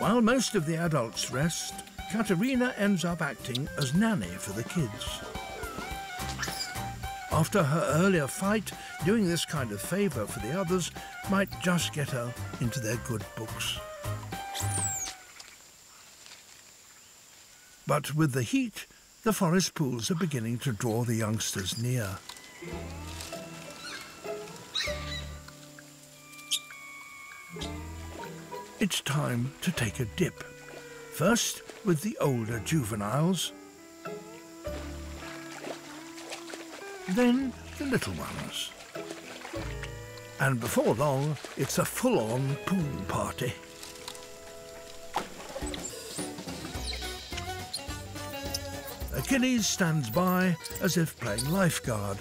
While most of the adults rest, Katerina ends up acting as nanny for the kids. After her earlier fight, doing this kind of favour for the others might just get her into their good books. But with the heat, the forest pools are beginning to draw the youngsters near. It's time to take a dip. First with the older juveniles, then the little ones. And before long, it's a full-on pool party. Achilles stands by as if playing lifeguard.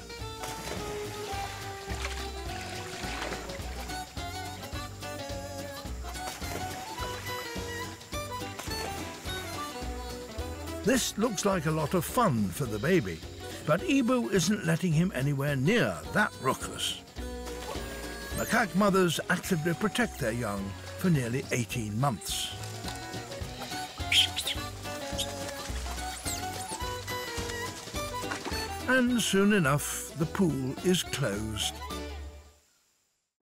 This looks like a lot of fun for the baby, but Ibu isn't letting him anywhere near that ruckus. Macaque mothers actively protect their young for nearly 18 months. And soon enough, the pool is closed.